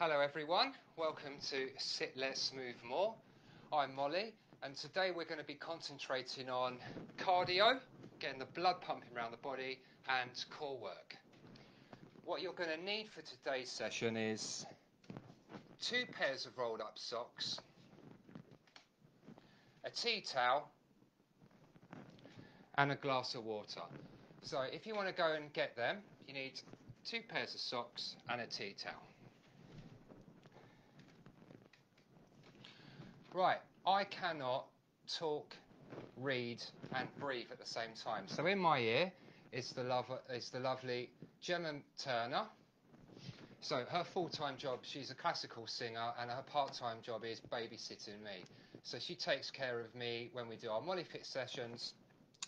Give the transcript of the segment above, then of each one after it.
Hello everyone, welcome to Sit Less Move More. I'm Moly and today we're going to be concentrating on cardio, getting the blood pumping around the body and core work. What you're going to need for today's session is two pairs of rolled up socks, a tea towel and a glass of water. So if you want to go and get them, you need two pairs of socks and a tea towel. Right, I cannot talk, read, and breathe at the same time. So in my ear is the, is the lovely Gemma Turner. So her full-time job, she's a classical singer, and her part-time job is babysitting me. So she takes care of me when we do our MolyFit sessions.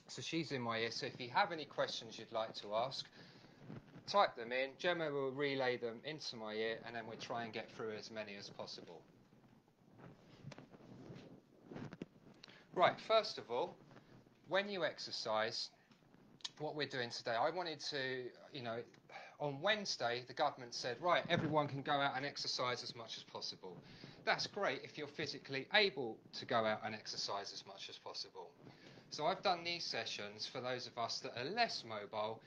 So she's in my ear. So if you have any questions you'd like to ask, type them in. Gemma will relay them into my ear, and then we'll try and get through as many as possible. Right, first of all, when you exercise, what we're doing today, I wanted to, you know, on Wednesday, the government said, right, everyone can go out and exercise as much as possible. That's great if you're physically able to go out and exercise as much as possible. So I've done these sessions for those of us that are less mobile,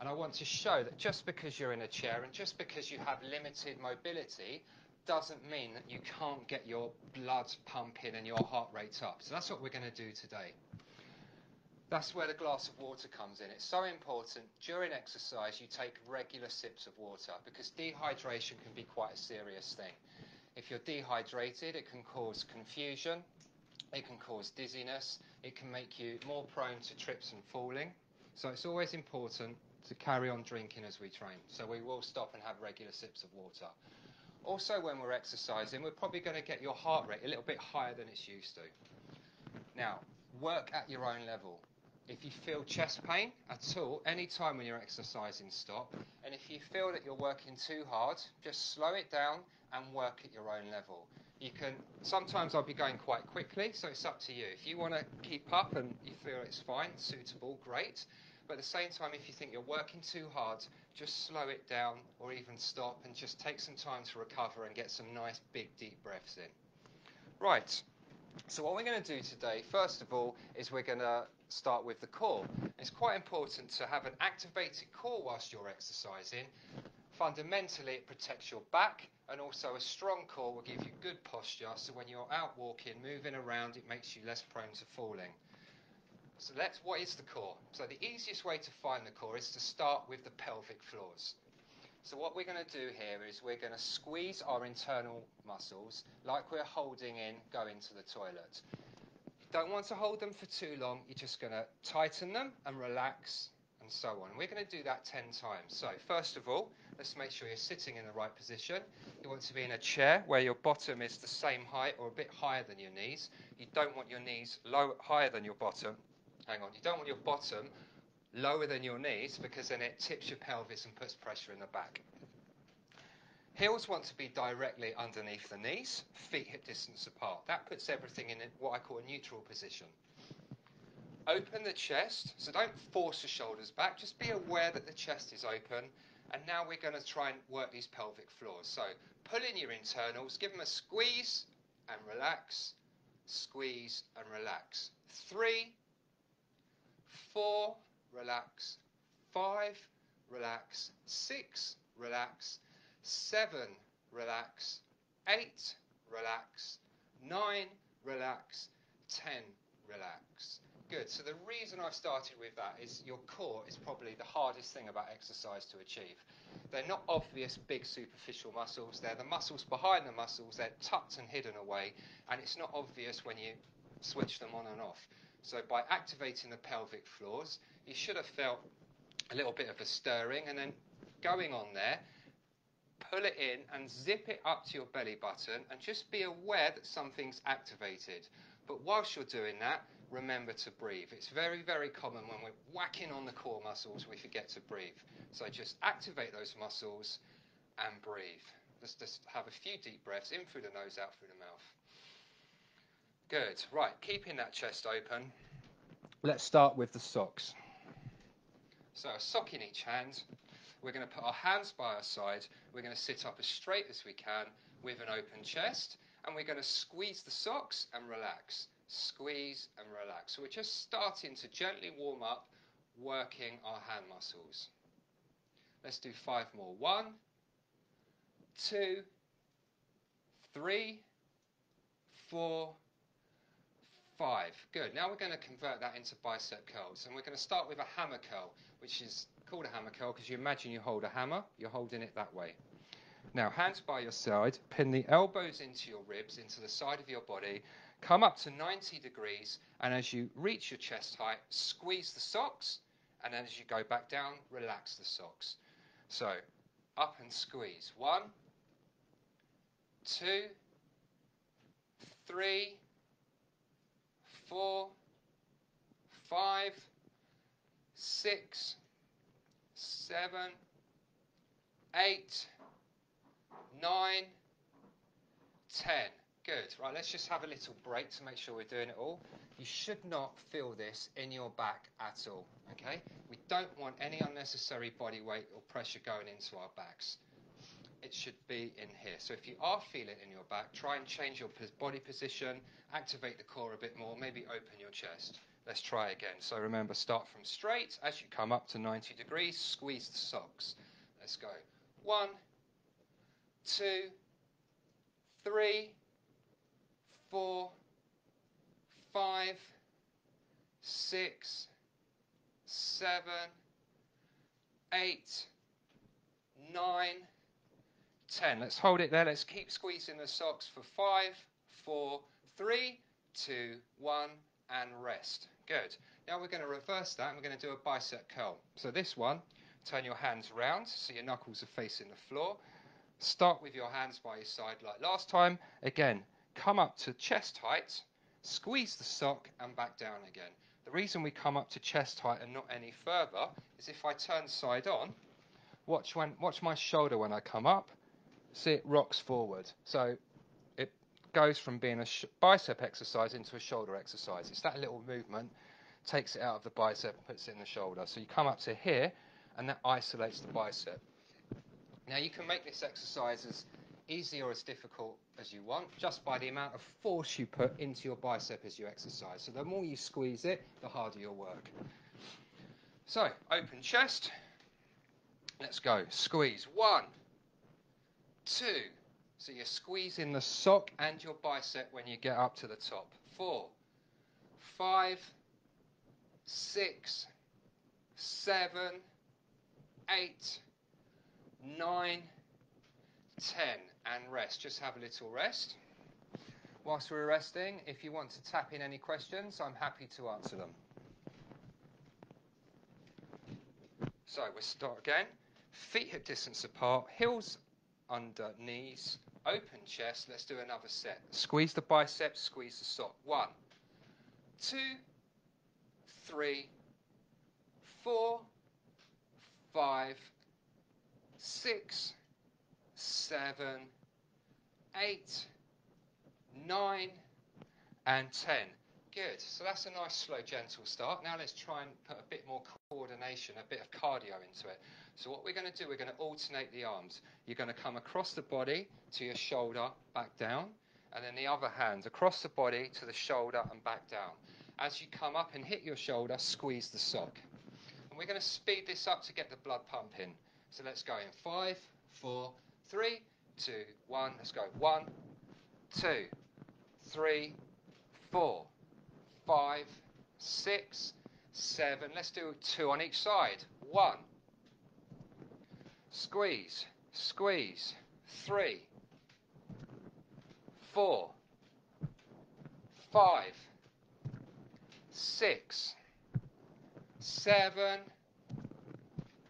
and I want to show that just because you're in a chair and just because you have limited mobility doesn't mean that you can't get your blood pumping and your heart rate up. So that's what we're going to do today. That's where the glass of water comes in. It's so important during exercise you take regular sips of water because dehydration can be quite a serious thing. If you're dehydrated, it can cause confusion, it can cause dizziness, it can make you more prone to trips and falling. So it's always important to carry on drinking as we train. So we will stop and have regular sips of water. Also, when we're exercising, we're probably going to get your heart rate a little bit higher than it's used to. Now, work at your own level. If you feel chest pain at all, any time when you're exercising, stop. And if you feel that you're working too hard, just slow it down and work at your own level. You can sometimes I'll be going quite quickly, so it's up to you. If you want to keep up and you feel it's fine, suitable, great. But at the same time, if you think you're working too hard, just slow it down or even stop and just take some time to recover and get some nice big deep breaths in. Right, so what we're going to do today, first of all, is we're going to start with the core. It's quite important to have an activated core whilst you're exercising. Fundamentally, it protects your back and also a strong core will give you good posture so when you're out walking, moving around, it makes you less prone to falling. So let's, what is the core? So the easiest way to find the core is to start with the pelvic floors. So what we're going to do here is we're going to squeeze our internal muscles like we're holding in going to the toilet. You don't want to hold them for too long. You're just going to tighten them and relax and so on. We're going to do that 10 times. So first of all, let's make sure you're sitting in the right position. You want to be in a chair where your bottom is the same height or a bit higher than your knees. You don't want your knees low, higher than your bottom hang on, you don't want your bottom lower than your knees because then it tips your pelvis and puts pressure in the back. Heels want to be directly underneath the knees, feet hip distance apart. That puts everything in what I call a neutral position. Open the chest, so don't force the shoulders back, just be aware that the chest is open. And now we're going to try and work these pelvic floors. So pull in your internals, give them a squeeze and relax, squeeze and relax. Three, four, relax, five, relax, six, relax, seven, relax, eight, relax, nine, relax, ten, relax. Good. So the reason I've started with that is your core is probably the hardest thing about exercise to achieve. They're not obvious big superficial muscles. They're the muscles behind the muscles. They're tucked and hidden away, and it's not obvious when you switch them on and off. So by activating the pelvic floors, you should have felt a little bit of a stirring and then going on there, pull it in and zip it up to your belly button and just be aware that something's activated. But whilst you're doing that, remember to breathe. It's very, very common when we're whacking on the core muscles, we forget to breathe. So just activate those muscles and breathe. Let's just have a few deep breaths in through the nose, out through the mouth. Good. Right, keeping that chest open. Let's start with the socks. So a sock in each hand. We're going to put our hands by our side. We're going to sit up as straight as we can with an open chest. And we're going to squeeze the socks and relax. Squeeze and relax. So we're just starting to gently warm up, working our hand muscles. Let's do five more. One, two, three, four, five. Good. Now we're going to convert that into bicep curls. And we're going to start with a hammer curl, which is called a hammer curl because you imagine you hold a hammer, you're holding it that way. Now, hands by your side, pin the elbows into your ribs, into the side of your body, come up to 90 degrees, and as you reach your chest height, squeeze the socks, and then as you go back down, relax the socks. So, up and squeeze. One, two, three, four, five, six, seven, eight, nine, ten. Good. Right, let's just have a little break to make sure we're doing it all. You should not feel this in your back at all, okay? We don't want any unnecessary body weight or pressure going into our backs. It should be in here. So if you are feeling in your back, try and change your body position, activate the core a bit more, maybe open your chest. Let's try again. So remember, start from straight. As you come up to 90 degrees, squeeze the socks. Let's go. One, two, three, four, five, six, seven, eight, nine, ten. Let's hold it there. Let's keep squeezing the socks for five, four, three, two, one, and rest. Good. Now we're going to reverse that and we're going to do a bicep curl. So this one, turn your hands round so your knuckles are facing the floor. Start with your hands by your side like last time. Again, come up to chest height, squeeze the sock and back down again. The reason we come up to chest height and not any further is if I turn side on, watch, when, watch my shoulder when I come up, see it rocks forward. So it goes from being a bicep exercise into a shoulder exercise. It's that little movement, takes it out of the bicep and puts it in the shoulder. So you come up to here and that isolates the bicep. Now you can make this exercise as easy or as difficult as you want, just by the amount of force you put into your bicep as you exercise. So the more you squeeze it, the harder you'll work. So, open chest. Let's go. Squeeze. One, two. So you're squeezing the sock and your bicep when you get up to the top. Four, five, six, seven, eight, nine, 10 and rest. Just have a little rest. Whilst we're resting, if you want to tap in any questions, I'm happy to answer them. So we'll start again. Feet hip distance apart, heels under knees, open chest. Let's do another set. Squeeze the biceps, squeeze the sock. One, two, three, four, five, six, seven, eight, nine, and ten. Good. So that's a nice, slow, gentle start. Now let's try and put a bit more coordination, a bit of cardio into it. So what we're going to do, we're going to alternate the arms. You're going to come across the body to your shoulder, back down, and then the other hand across the body to the shoulder and back down. As you come up and hit your shoulder, squeeze the sock. And we're going to speed this up to get the blood pumping. So let's go in five, four, three, two, one. Let's go. One, two, three, four, five, six, seven. Let's do two on each side. One. Squeeze, squeeze. Three, four, five, six, seven,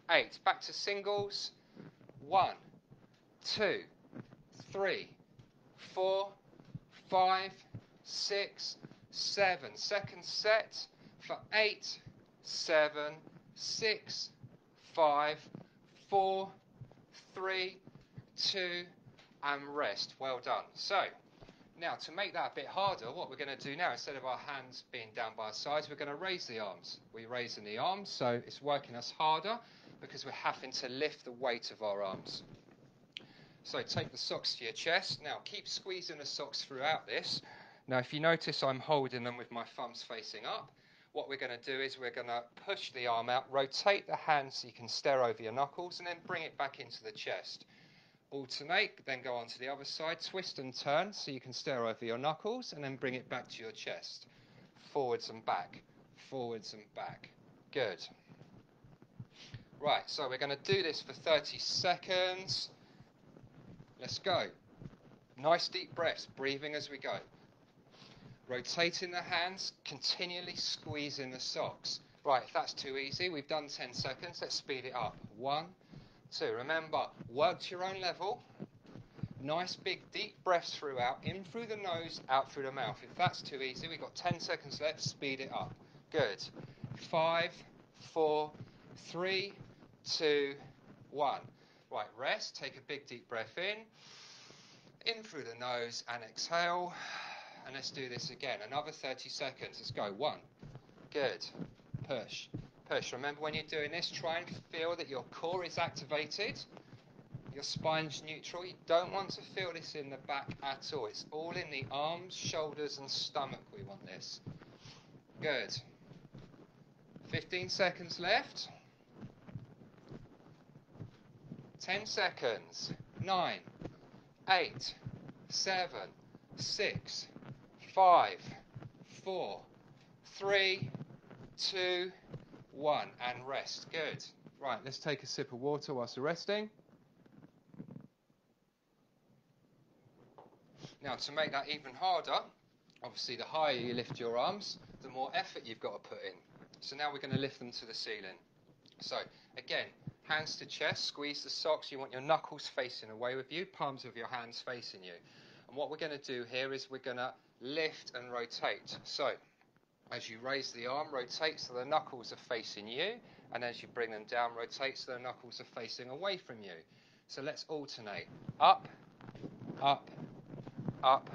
eight. Back to singles. One, two, three, four, five, six, seven. Second set for eight, seven, six, five, four, three, two, and rest. Well done. So, now to make that a bit harder, what we're going to do now, instead of our hands being down by our sides, we're going to raise the arms. We're raising the arms, so it's working us harder because we're having to lift the weight of our arms. So take the socks to your chest. Now keep squeezing the socks throughout this. Now if you notice I'm holding them with my thumbs facing up. What we're going to do is we're going to push the arm out, rotate the hand so you can stare over your knuckles and then bring it back into the chest. Alternate, then go on to the other side, twist and turn so you can stare over your knuckles and then bring it back to your chest. Forwards and back, forwards and back. Good. Right, so we're going to do this for 30 seconds. Let's go. Nice deep breaths, breathing as we go. Rotating the hands, continually squeezing the socks. Right, that's too easy, we've done 10 seconds. Let's speed it up. One, two. Remember, work to your own level. Nice big deep breaths throughout, in through the nose, out through the mouth. If that's too easy, we've got 10 seconds left. Speed it up. Good. Five, four, three, two, one. Right, rest. Take a big deep breath in. In through the nose and exhale. And let's do this again. Another 30 seconds. Let's go. One. Good. Push. Push. Remember when you're doing this, try and feel that your core is activated. Your spine's neutral. You don't want to feel this in the back at all. It's all in the arms, shoulders, and stomach. We want this. Good. 15 seconds left. 10 seconds. 9, 8, 7, 6, 5, 4, 3, 2, 1. And rest. Good. Right, let's take a sip of water whilst we're resting. Now, to make that even harder, obviously, the higher you lift your arms, the more effort you've got to put in. So now we're going to lift them to the ceiling. So, again, hands to chest, squeeze the socks. You want your knuckles facing away with you, palms of your hands facing you. And what we're going to do here is we're going to lift and rotate. So, as you raise the arm, rotate so the knuckles are facing you, and as you bring them down, rotate so the knuckles are facing away from you. So let's alternate. Up, up, up,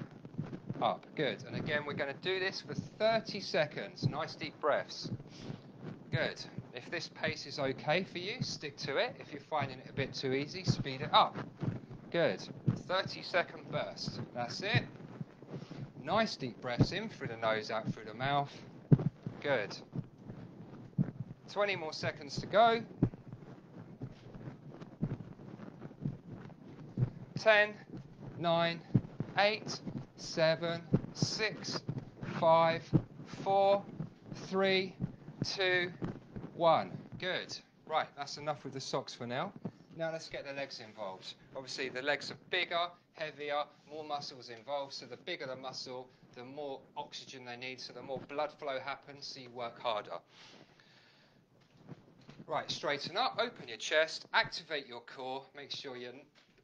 up. Good. And again, we're going to do this for 30 seconds. Nice deep breaths. Good. If this pace is okay for you, stick to it. If you're finding it a bit too easy, speed it up. Good. 30 second burst. That's it. Nice deep breaths in through the nose, out through the mouth. Good. 20 more seconds to go. 10, 9, 8, 7, 6, 5, 4, 3, 2, 1. Good. Right, that's enough with the socks for now. Now let's get the legs involved. Obviously, the legs are bigger, heavier, more muscles involved. So the bigger the muscle, the more oxygen they need. So the more blood flow happens, so you work harder. Right, straighten up, open your chest, activate your core, make sure you've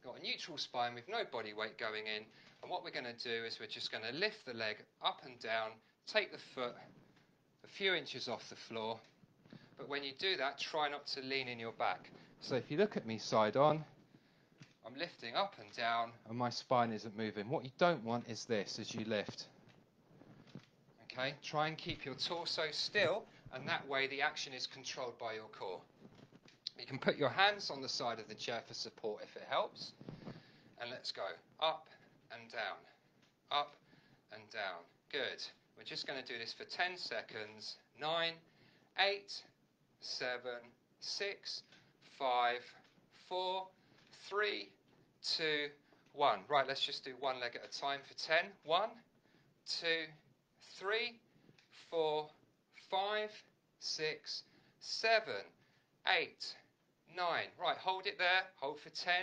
got a neutral spine with no body weight going in. And what we're going to do is we're just going to lift the leg up and down, take the foot a few inches off the floor. But when you do that, try not to lean in your back. So if you look at me side on, I'm lifting up and down and my spine isn't moving. What you don't want is this as you lift. Okay, try and keep your torso still and that way the action is controlled by your core. You can put your hands on the side of the chair for support if it helps. And let's go up and down, up and down. Good. We're just going to do this for 10 seconds. Nine, eight, seven, six, five, four, three, two, one. Right, let's just do one leg at a time for 10. One, two, three, four, five, six, seven, eight, nine. Right, hold it there. Hold for 10,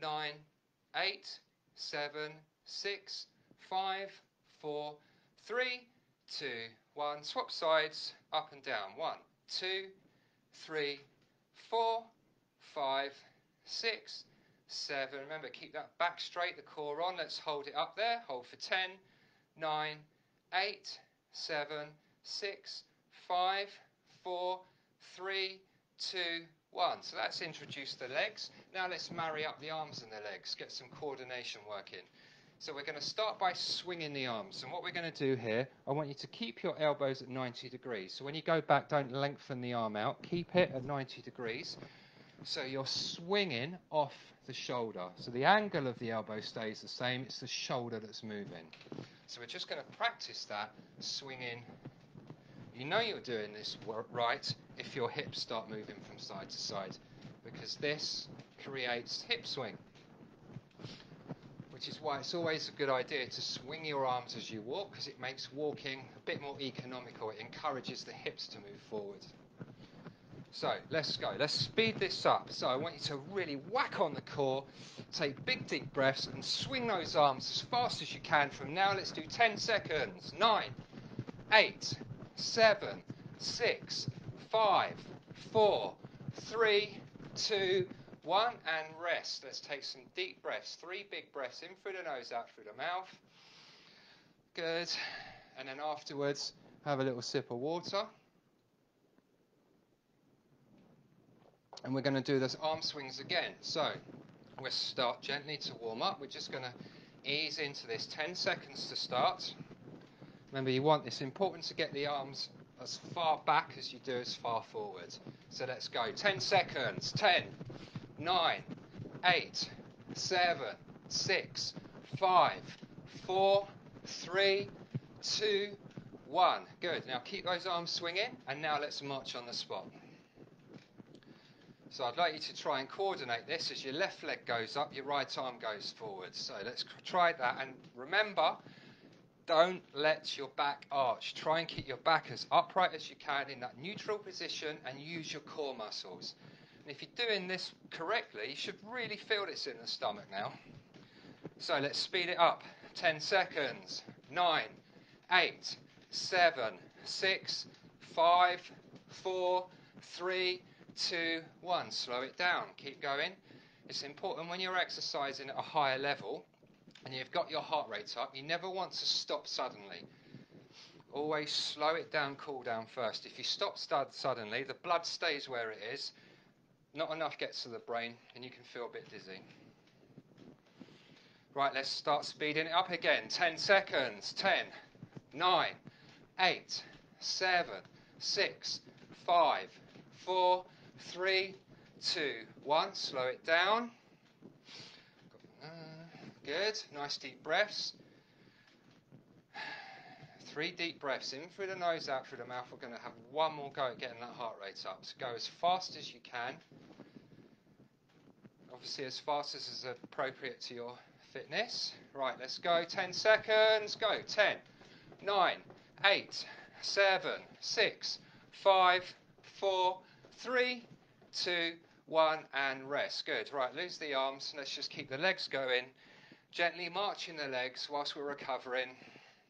nine, eight, seven, six, five, four, three, two, one. Swap sides, up and down. One, two, three, four, five, six, seven. Remember, keep that back straight, the core on. Let's hold it up there. Hold for 10, 9, 8, 7, 6, 5, 4, 3, 2, 1. So that's introduced the legs. Now let's marry up the arms and the legs, get some coordination working. So we're going to start by swinging the arms. And what we're going to do here, I want you to keep your elbows at 90 degrees. So when you go back, don't lengthen the arm out. Keep it at 90 degrees. So you're swinging off the shoulder. So the angle of the elbow stays the same, it's the shoulder that's moving. So we're just going to practice that swinging. You know you're doing this right if your hips start moving from side to side because this creates hip swing. Which is why it's always a good idea to swing your arms as you walk because it makes walking a bit more economical. It encourages the hips to move forward. So let's go. Let's speed this up. So I want you to really whack on the core, take big deep breaths, and swing those arms as fast as you can. From now, let's do 10 seconds. Nine, eight, seven, six, five, four, three, two, one, and rest. Let's take some deep breaths. Three big breaths in through the nose, out through the mouth. Good. And then afterwards, have a little sip of water. And we're going to do this arm swings again. So we'll start gently to warm up. We're just going to ease into this 10 seconds to start. Remember, you want it's important to get the arms as far back as you do as far forward. So let's go. 10 seconds. 10, 9, 8, 7, 6, 5, 4, 3, 2, 1. Good. Now keep those arms swinging, and now let's march on the spot. So I'd like you to try and coordinate this as your left leg goes up, your right arm goes forward. So let's try that. And remember, don't let your back arch. Try and keep your back as upright as you can in that neutral position and use your core muscles. And if you're doing this correctly, you should really feel this in the stomach now. So let's speed it up. 10 seconds. 9, 8, 7, 6, 5, 4, 3, two, one. Slow it down. Keep going. It's important when you're exercising at a higher level and you've got your heart rate up, you never want to stop suddenly. Always slow it down, cool down first. If you stop suddenly, the blood stays where it is, not enough gets to the brain, and you can feel a bit dizzy. Right, let's start speeding it up again. 10 seconds. 10, 9, 8, 7, 6, 5, 4, three, two, one. Slow it down. Good. Nice deep breaths. Three deep breaths in through the nose, out through the mouth. We're going to have one more go at getting that heart rate up. So go as fast as you can. Obviously, as fast as is appropriate to your fitness. Right, let's go. 10 seconds. Go. 10, 9, 8, 7, 6, 5, 4, three, two, one, and rest. Good. Right, lose the arms. Let's just keep the legs going. Gently marching the legs whilst we're recovering.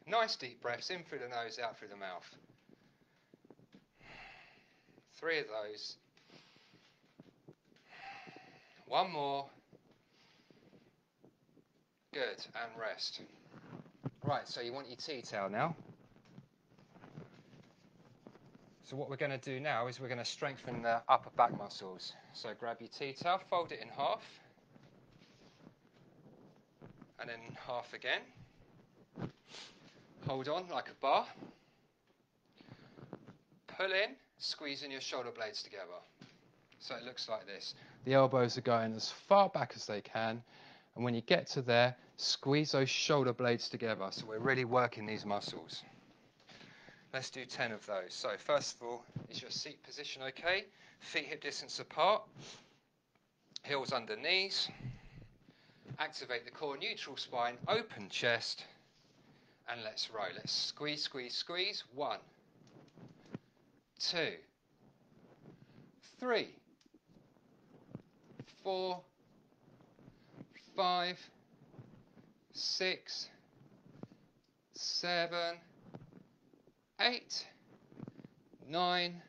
Nice deep breaths in through the nose, out through the mouth. Three of those. One more. Good, and rest. Right, so you want your tea towel now. So what we're going to do now is we're going to strengthen the upper back muscles. So grab your tea towel, fold it in half, and then half again. Hold on like a bar. Pull in, squeezing your shoulder blades together. So it looks like this. The elbows are going as far back as they can. And when you get to there, squeeze those shoulder blades together. So we're really working these muscles. Let's do 10 of those. So first of all, is your seat position okay? Feet hip distance apart. Heels under knees. Activate the core, neutral spine, open chest. And let's row. Let's squeeze, squeeze, squeeze. One, two, three, four, five, six, seven, eight, nine,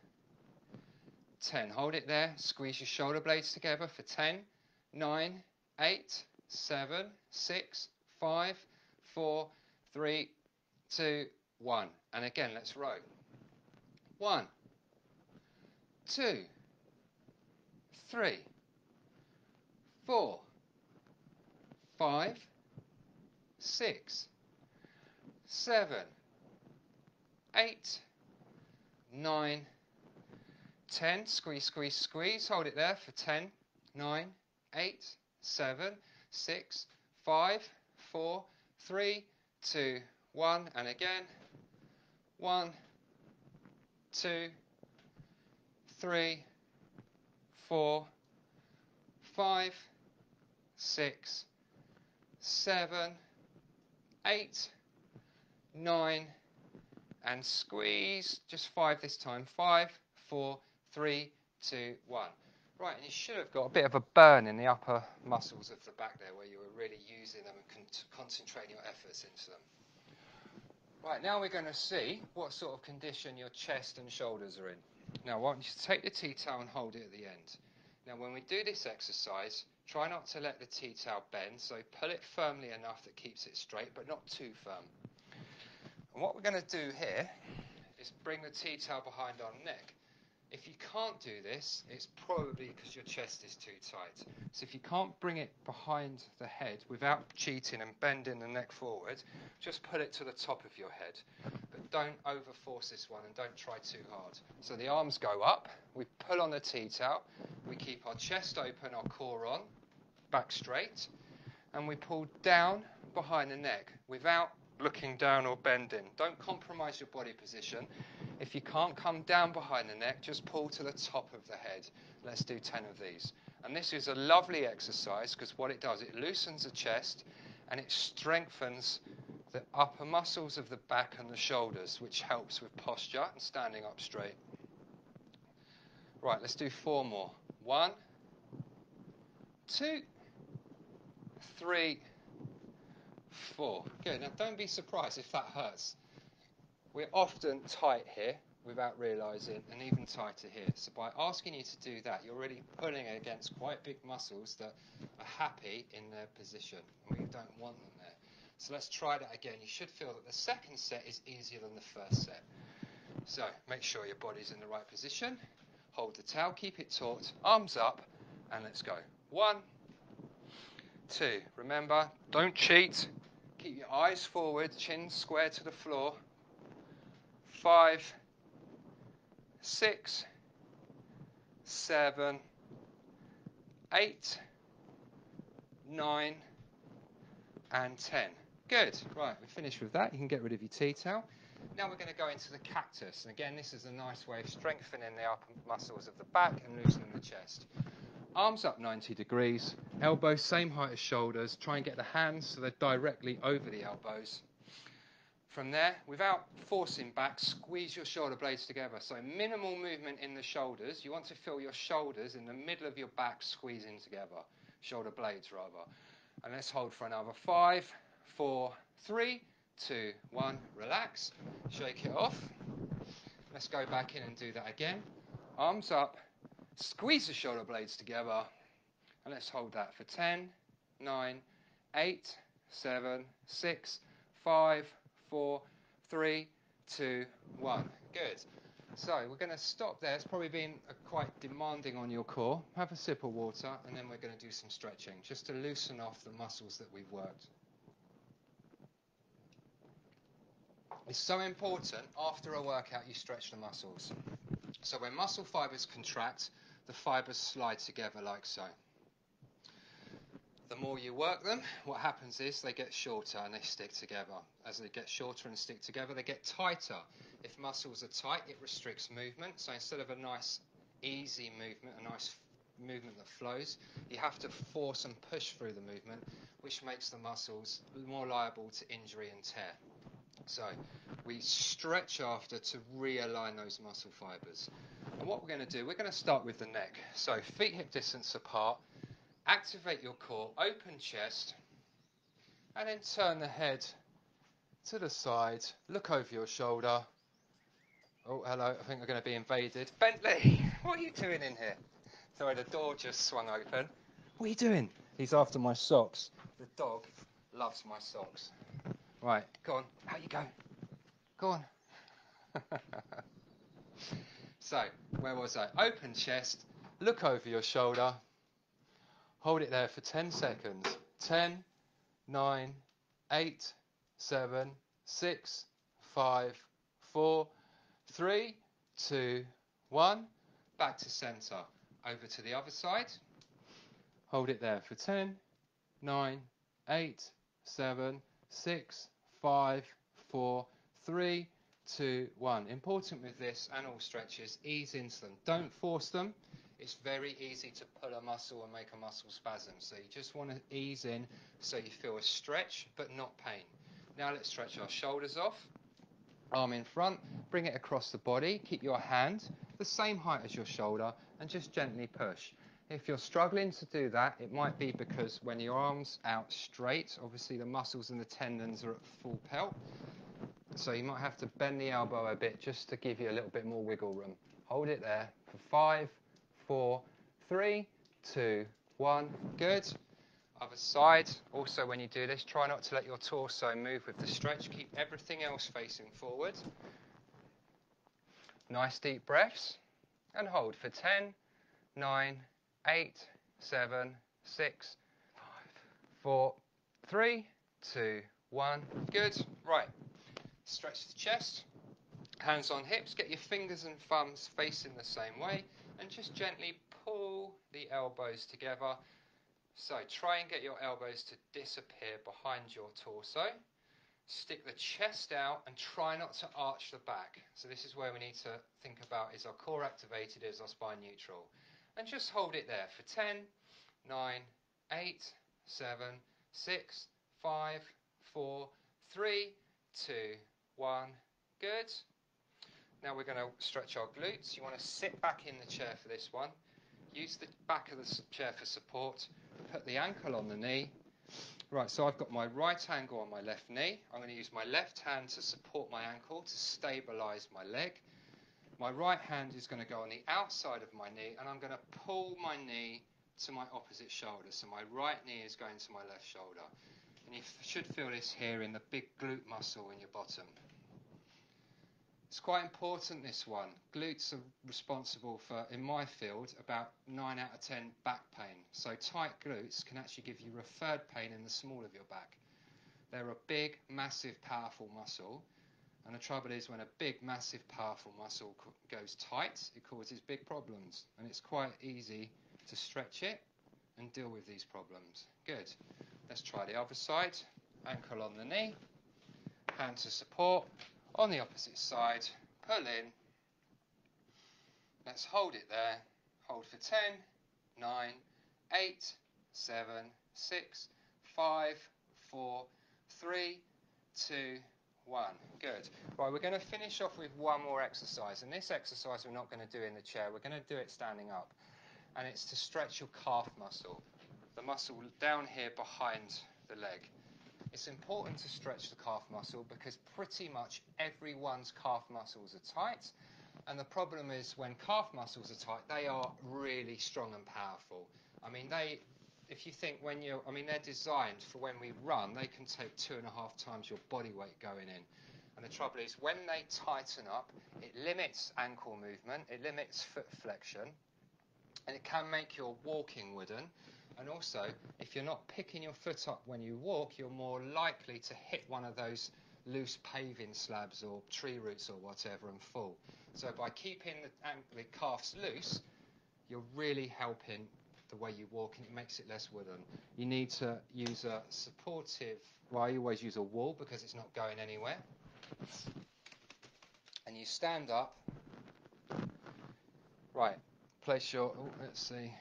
ten. Hold it there. Squeeze your shoulder blades together for ten, nine, eight, seven, six, five, four, three, two, one. And again, let's row. One, two, three, four, five, six, seven, eight, nine, 10. Squeeze, squeeze, squeeze. Hold it there for 10, 9, 8, 7, 6, 5, 4, 3, 2, 1. And again. 1, 2, 3, 4, 5, 6, 7, 8, 9, and squeeze. Just 5 this time. 5, 4, 3, 2, 1. Right, and you should have got a bit of a burn in the upper muscles of the back there where you were really using them and con concentrating your efforts into them. Right, now we're going to see what sort of condition your chest and shoulders are in. Now, I want you to take the tea towel and hold it at the end. Now, when we do this exercise, try not to let the tea towel bend, so pull it firmly enough that keeps it straight, but not too firm. And what we're going to do here is bring the tea towel behind our neck. If you can't do this, it's probably because your chest is too tight. So if you can't bring it behind the head without cheating and bending the neck forward, just put it to the top of your head. But don't overforce this one and don't try too hard. So the arms go up, we pull on the tea towel, we keep our chest open, our core on, back straight, and we pull down behind the neck without looking down or bending. Don't compromise your body position. If you can't come down behind the neck, just pull to the top of the head. Let's do 10 of these. And this is a lovely exercise because what it does, it loosens the chest and it strengthens the upper muscles of the back and the shoulders, which helps with posture and standing up straight. Right, let's do four more. One, two, three, four. Good. Now, don't be surprised if that hurts. We're often tight here without realizing, and even tighter here. So, by asking you to do that, you're really pulling against quite big muscles that are happy in their position, we don't want them there. So, let's try that again. You should feel that the second set is easier than the first set. So, make sure your body's in the right position. Hold the towel, keep it taut, arms up, and let's go. One, two. Remember, don't cheat. Keep your eyes forward, chin square to the floor. Five, six, seven, eight, nine, and ten. Good. Right, we're finished with that. You can get rid of your tea towel. Now we're going to go into the cactus. And again, this is a nice way of strengthening the upper muscles of the back and loosening the chest. Arms up 90 degrees, elbows same height as shoulders. Try and get the hands so they're directly over the elbows. From there, without forcing back, squeeze your shoulder blades together. So minimal movement in the shoulders. You want to feel your shoulders in the middle of your back squeezing together. Shoulder blades, rather. And let's hold for another five, four, three, two, one. Relax. Shake it off. Let's go back in and do that again. Arms up, Squeeze the shoulder blades together. And let's hold that for 10, 9, 8, 7, 6, 5, 4, 3, 2, 1. Good. So we're going to stop there. It's probably been uh, quite demanding on your core. Have a sip of water, and then we're going to do some stretching just to loosen off the muscles that we've worked. It's so important after a workout you stretch the muscles. So when muscle fibers contract, the fibers slide together like so. The more you work them, what happens is they get shorter and they stick together. As they get shorter and stick together, they get tighter. If muscles are tight, it restricts movement. So instead of a nice, easy movement, a nice movement that flows, you have to force and push through the movement, which makes the muscles more liable to injury and tear. So we stretch after to realign those muscle fibers. And what we're going to do, we're going to start with the neck. So feet hip distance apart, activate your core, open chest, and then turn the head to the side, look over your shoulder. Oh, hello, I think we're going to be invaded. Bentley, what are you doing in here? Sorry, the door just swung open. What are you doing? He's after my socks. The dog loves my socks. Right, go on. Out you go. Go on. so, where was I? Open chest, look over your shoulder, hold it there for 10 seconds. 10, 9, 8, 7, 6, 5, 4, 3, 2, 1. back to center, over to the other side. Hold it there for 10, 9, 8, 7, 6, 5, 4, 3, 2, 1. Important with this and all stretches, ease into them. Don't force them. It's very easy to pull a muscle and make a muscle spasm. So you just want to ease in so you feel a stretch but not pain. Now let's stretch our shoulders off. Arm in front, bring it across the body. Keep your hand the same height as your shoulder and just gently push. If you're struggling to do that, it might be because when your arm's out straight, obviously the muscles and the tendons are at full pelt. So you might have to bend the elbow a bit just to give you a little bit more wiggle room. Hold it there for five, four, three, two, one. Good. Other side. Also, when you do this, try not to let your torso move with the stretch. Keep everything else facing forward. Nice deep breaths. And hold for 10, 9, 8, 7, 6, 5, 4, 3, 2, 1. Good. Right. Stretch the chest. Hands on hips. Get your fingers and thumbs facing the same way. And just gently pull the elbows together. So try and get your elbows to disappear behind your torso. Stick the chest out and try not to arch the back. So this is where we need to think about is our core activated, is our spine neutral. And just hold it there for 10, 9, 8, 7, 6, 5, 4, 3, 2, 1. Good. Now we're going to stretch our glutes. You want to sit back in the chair for this one. Use the back of the chair for support. Put the ankle on the knee Right, so I've got my right ankle on my left knee. I'm going to use my left hand to support my ankle to stabilize my leg. My right hand is going to go on the outside of my knee and I'm going to pull my knee to my opposite shoulder. So my right knee is going to my left shoulder. And you should feel this here in the big glute muscle in your bottom. It's quite important, this one. Glutes are responsible for, in my field, about 9 out of 10 back pain. So tight glutes can actually give you referred pain in the small of your back. They're a big, massive, powerful muscle. And the trouble is, when a big, massive, powerful muscle goes tight, it causes big problems. And it's quite easy to stretch it and deal with these problems. Good. Let's try the other side. Ankle on the knee, hand to support, on the opposite side, pull in. Let's hold it there. Hold for 10, 9, 8, 7, 6, 5, 4, 3, 2, 1. Good. Right, we're going to finish off with one more exercise. And this exercise we're not going to do in the chair. We're going to do it standing up. And it's to stretch your calf muscle. The muscle down here behind the leg. It's important to stretch the calf muscle because pretty much everyone's calf muscles are tight. And the problem is when calf muscles are tight, they are really strong and powerful. I mean, they, if you think when you're, I mean, they're designed for when we run, they can take two and a half times your body weight going in. And the trouble is, when they tighten up, it limits ankle movement, it limits foot flexion, and it can make your walking wooden. And also, if you're not picking your foot up when you walk, you're more likely to hit one of those loose paving slabs or tree roots or whatever and fall. So by keeping the, the calves loose, you're really helping the way you walk and it makes it less wooden. You need to use a supportive, well I always use a wall because it's not going anywhere. And you stand up. Right, place your, oh, let's see.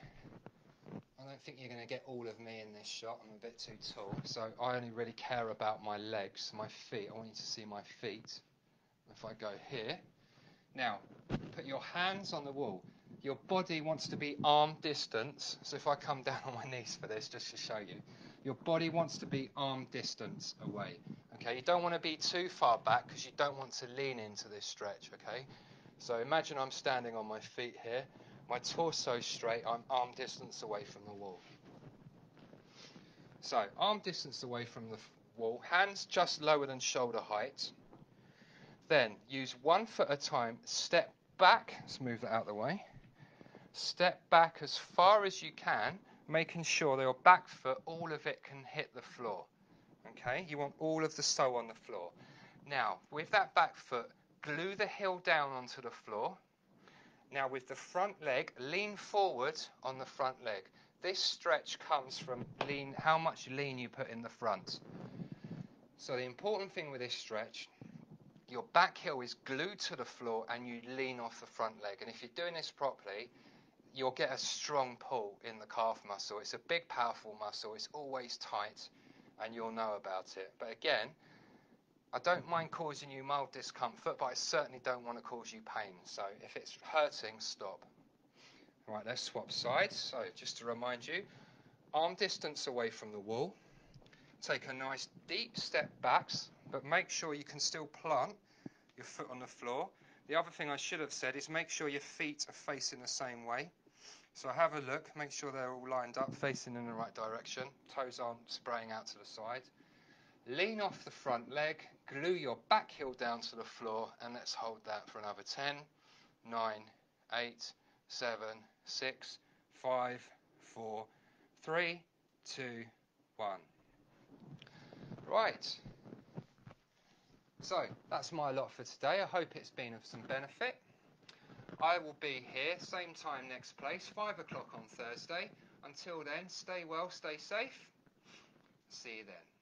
I don't think you're going to get all of me in this shot. I'm a bit too tall. So I only really care about my legs, my feet. I want you to see my feet. If I go here. Now, put your hands on the wall. Your body wants to be arm distance. So if I come down on my knees for this, just to show you, your body wants to be arm distance away. Okay, you don't want to be too far back because you don't want to lean into this stretch. Okay, so imagine I'm standing on my feet here. My torso straight, I'm arm distance away from the wall. So, arm distance away from the wall, hands just lower than shoulder height. Then use one foot at a time, step back, let's move that out of the way. Step back as far as you can, making sure that your back foot, all of it can hit the floor. Okay, you want all of the sole on the floor. Now, with that back foot, glue the heel down onto the floor Now with the front leg, lean forward on the front leg. This stretch comes from lean, how much lean you put in the front. So the important thing with this stretch, your back heel is glued to the floor and you lean off the front leg. And if you're doing this properly, you'll get a strong pull in the calf muscle. It's a big, powerful muscle. It's always tight and you'll know about it. But again, I don't mind causing you mild discomfort, but I certainly don't want to cause you pain. So if it's hurting, stop. Right, let's swap sides. So just to remind you, arm distance away from the wall. Take a nice deep step backs, but make sure you can still plant your foot on the floor. The other thing I should have said is make sure your feet are facing the same way. So have a look, make sure they're all lined up, facing in the right direction. Toes aren't spraying out to the side. Lean off the front leg, glue your back heel down to the floor, and let's hold that for another 10, 9, 8, 7, six, five, four, three, two, one. Right. So that's my lot for today. I hope it's been of some benefit. I will be here, same time, next place, five o'clock on Thursday. Until then, stay well, stay safe. See you then.